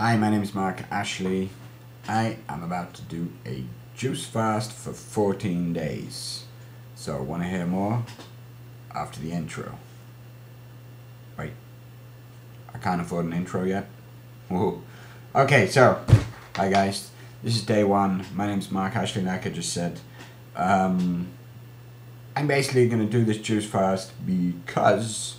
Hi, my name is Marc Ashley. I am about to do a juice fast for 14 days. So, want to hear more? After the intro. Wait, I can't afford an intro yet. Whoa. Okay, so, hi guys. This is day one. My name is Marc Ashley, like I just said. Um, I'm basically going to do this juice fast because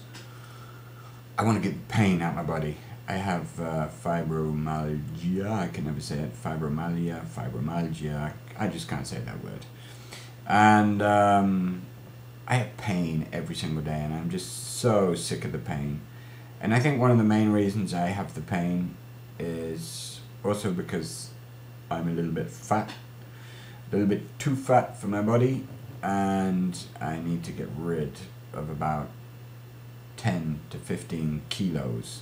I want to get pain out my body. I have uh, fibromyalgia. I can never say it. Fibromyalgia, fibromyalgia. I just can't say that word. And um, I have pain every single day, and I'm just so sick of the pain. And I think one of the main reasons I have the pain is also because I'm a little bit fat, a little bit too fat for my body, and I need to get rid of about 10 to 15 kilos.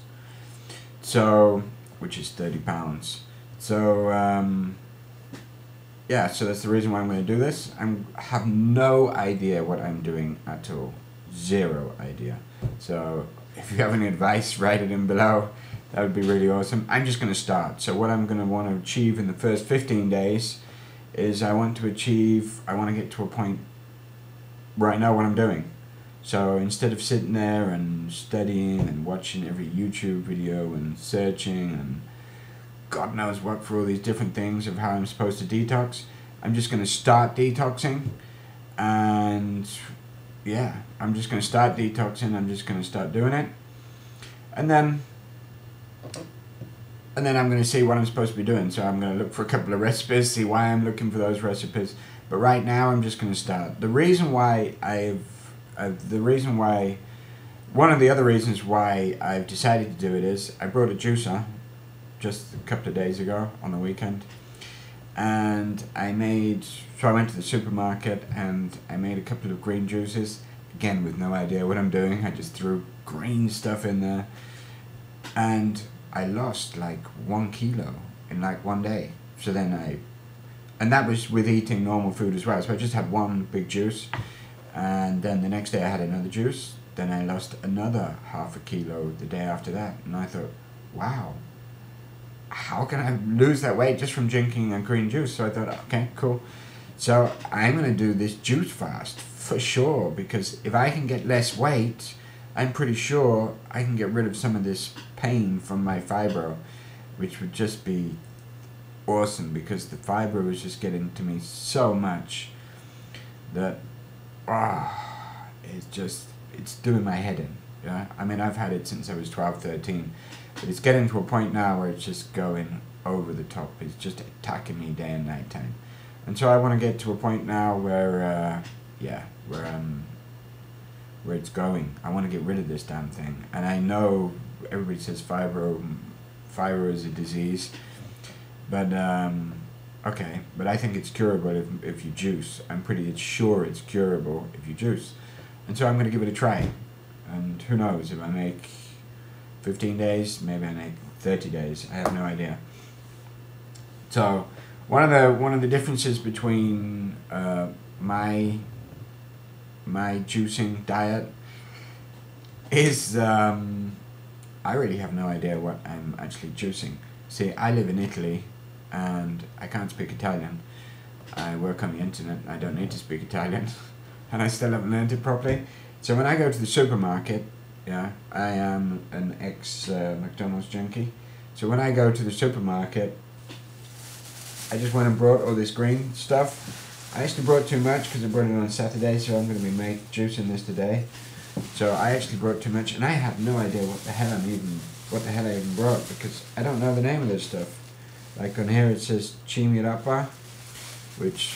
So, which is 30 pounds. So, um, yeah, so that's the reason why I'm going to do this. I have no idea what I'm doing at all. Zero idea. So, if you have any advice, write it in below. That would be really awesome. I'm just going to start. So, what I'm going to want to achieve in the first 15 days is I want to achieve, I want to get to a point I know what I'm doing. So instead of sitting there and studying and watching every YouTube video and searching and God knows what for all these different things of how I'm supposed to detox, I'm just going to start detoxing and yeah, I'm just going to start detoxing. I'm just going to start doing it. And then and then I'm going to see what I'm supposed to be doing. So I'm going to look for a couple of recipes, see why I'm looking for those recipes. But right now I'm just going to start. The reason why I've the reason why, one of the other reasons why I've decided to do it is I brought a juicer just a couple of days ago on the weekend, and I made. So I went to the supermarket and I made a couple of green juices. Again, with no idea what I'm doing, I just threw green stuff in there, and I lost like one kilo in like one day. So then I, and that was with eating normal food as well. So I just had one big juice and then the next day I had another juice. Then I lost another half a kilo the day after that, and I thought, wow, how can I lose that weight just from drinking a green juice? So I thought, okay, cool. So I'm gonna do this juice fast for sure because if I can get less weight, I'm pretty sure I can get rid of some of this pain from my fibro, which would just be awesome because the fibro was just getting to me so much that ah, it's just, it's doing my head in. Yeah, I mean, I've had it since I was 12, 13, but it's getting to a point now where it's just going over the top. It's just attacking me day and night time. And so I want to get to a point now where, uh, yeah, where I'm, where it's going. I want to get rid of this damn thing. And I know everybody says fibro, fibro is a disease, but um, Okay, but I think it's curable if, if you juice. I'm pretty sure it's curable if you juice. And so I'm going to give it a try. And who knows, if I make 15 days, maybe I make 30 days. I have no idea. So, one of the one of the differences between uh, my my juicing diet is um, I really have no idea what I'm actually juicing. See, I live in Italy and I can't speak Italian. I work on the internet, I don't need to speak Italian, and I still haven't learned it properly. So when I go to the supermarket, yeah, I am an ex uh, McDonald's junkie. So when I go to the supermarket, I just went and brought all this green stuff. I actually brought too much because I brought it on Saturday, so I'm going to be make juicing this today. So I actually brought too much, and I have no idea what the hell I'm even, what the hell I even brought because I don't know the name of this stuff. Like on here it says Chimirapa, which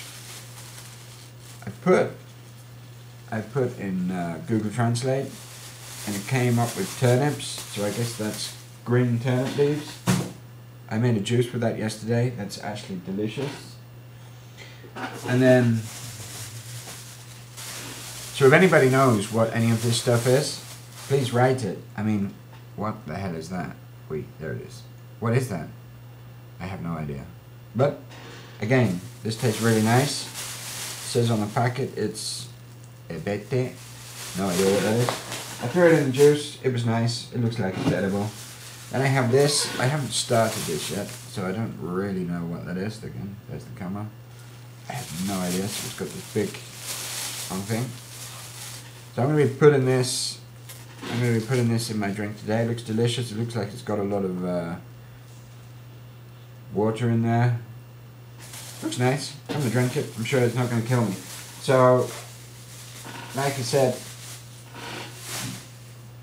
I put I put in uh, Google Translate, and it came up with turnips. So I guess that's green turnip leaves. I made a juice with that yesterday. That's actually delicious. And then, so if anybody knows what any of this stuff is, please write it. I mean, what the hell is that? Wait, there it is. What is that? I have no idea. But again, this tastes really nice. It says on the packet it's ebete. No idea what that is. I threw it in the juice. It was nice. It looks like it's edible. Then I have this. I haven't started this yet, so I don't really know what that is. Again, there's the camera. I have no idea. So it's got this big thing. So I'm going to be putting this. I'm going to be putting this in my drink today. It looks delicious. It looks like it's got a lot of uh, water in there. Looks nice. I'm to drink it. I'm sure it's not to kill me. So, like I said,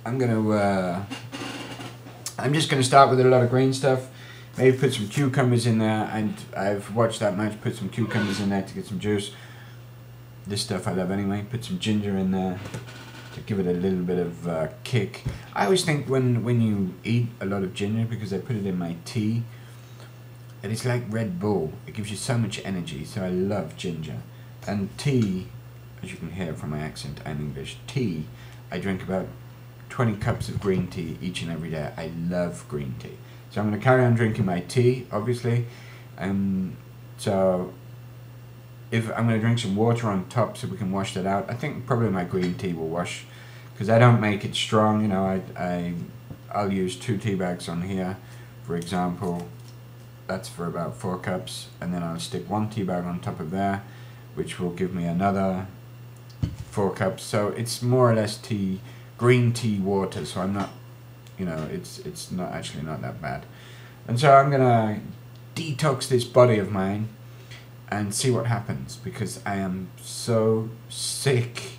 I'm to. Uh, I'm just to start with a lot of green stuff. Maybe put some cucumbers in there, and I've watched that much. Put some cucumbers in there to get some juice. This stuff I love anyway. Put some ginger in there to give it a little bit of uh, kick. I always think when when you eat a lot of ginger, because I put it in my tea, that it's like Red Bull. It gives you so much energy. So I love ginger, and tea, as you can hear from my accent, I'm English. Tea, I drink about 20 cups of green tea each and every day. I love green tea. So I'm going to carry on drinking my tea, obviously. Um, so if I'm going to drink some water on top so we can wash that out. I think probably my green tea will wash because I don't make it strong. You know, I, I, I'll use two tea bags on here, for example. That's for about four cups. And then I'll stick one tea bag on top of there, which will give me another four cups. So it's more or less tea, green tea water. So I'm not, you know, it's, it's not actually not that bad. And so I'm going to detox this body of mine and see what happens because I am so sick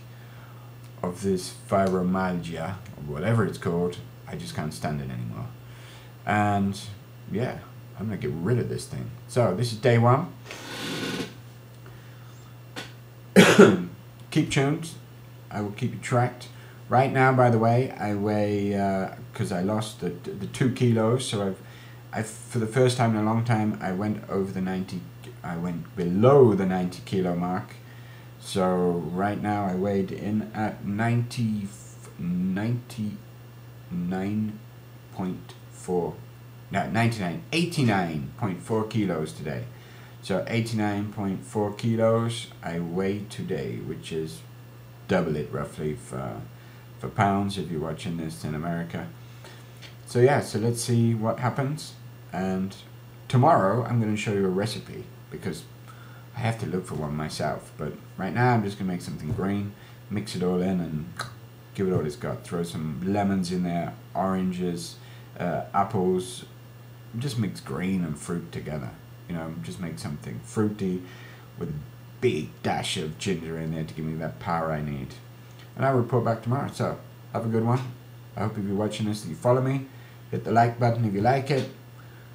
of this fibromyalgia or whatever it's called. I just can't stand it anymore. And yeah, I'm gonna get rid of this thing. So this is day one. keep tuned. I will keep you tracked. Right now, by the way, I weigh because uh, I lost the the two kilos. So I've, I for the first time in a long time, I went over the ninety I went below the 90 kilo mark. So right now I weighed in at 90, 99.4, no, 99, 89.4 kilos today. So 89.4 kilos I weigh today, which is double it roughly for, for pounds if you're watching this in America. So yeah, so let's see what happens. And tomorrow I'm going to show you a recipe because I have to look for one myself. But right now I'm just going to make something green, mix it all in and give it all it's got. Throw some lemons in there, oranges, uh, apples, just mix green and fruit together. You know, just make something fruity with a big dash of ginger in there to give me that power I need. And I'll report back tomorrow. So, have a good one. I hope if you're watching this, you follow me. Hit the like button if you like it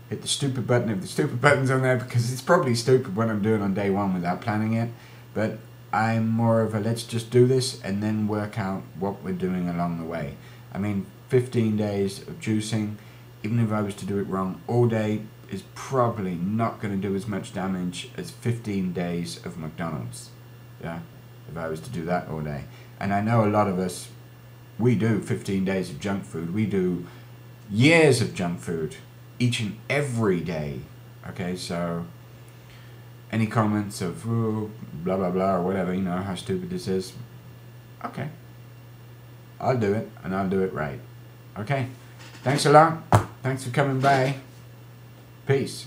hit the stupid button if the stupid button's on there because it's probably stupid what I'm doing on day one without planning it. But I'm more of a let's just do this and then work out what we're doing along the way. I mean, 15 days of juicing, even if I was to do it wrong all day, is probably not going to do as much damage as 15 days of McDonald's. Yeah, if I was to do that all day. And I know a lot of us, we do 15 days of junk food. We do years of junk food each and every day. Okay, so any comments of blah blah blah or whatever, you know how stupid this is. Okay, I'll do it and I'll do it right. Okay, thanks a lot. Thanks for coming by. Peace.